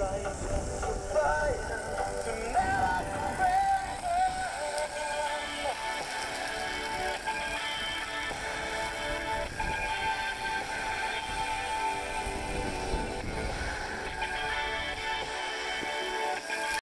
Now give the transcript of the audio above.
right.